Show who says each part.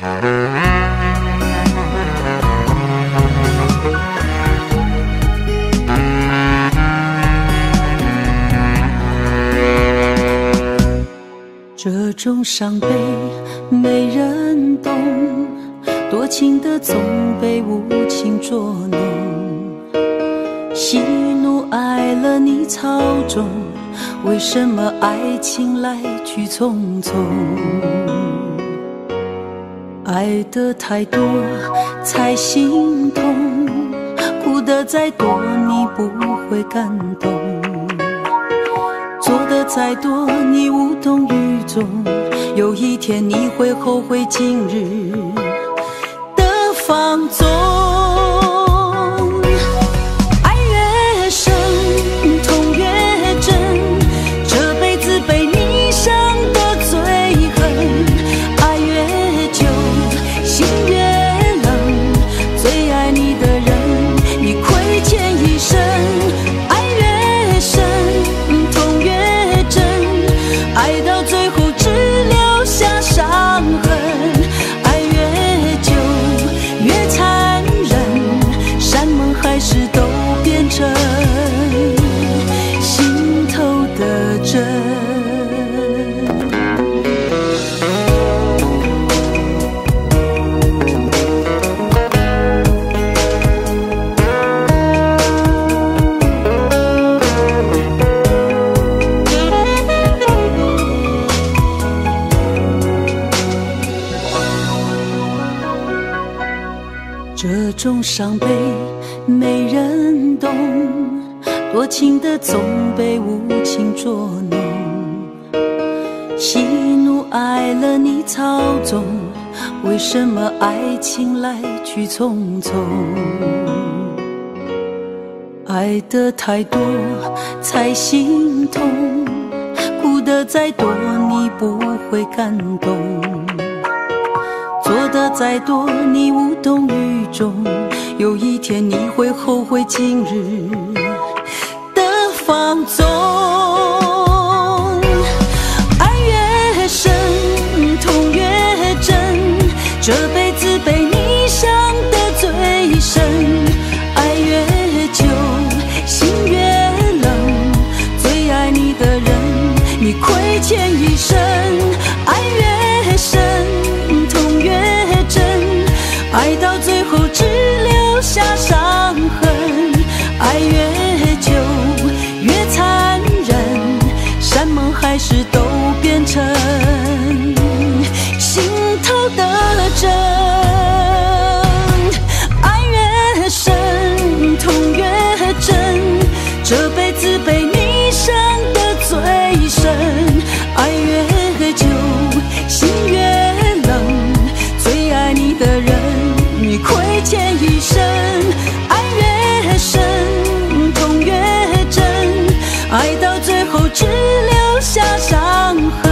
Speaker 1: 这种伤悲没人懂，多情的总被无情捉弄。喜怒哀乐你操纵，为什么爱情来去匆匆？爱的太多才心痛，哭的再多你不会感动。做的再多，你无动于衷。有一天你会后悔今日越强这种伤悲没人懂，多情的总被无情捉弄。喜怒哀乐你操纵，为什么爱情来去匆匆？爱的太多才心痛，哭的再多你不会感动。说的再多，你无动于衷。有一天你会后悔今日的放纵。人最后只留下伤痕。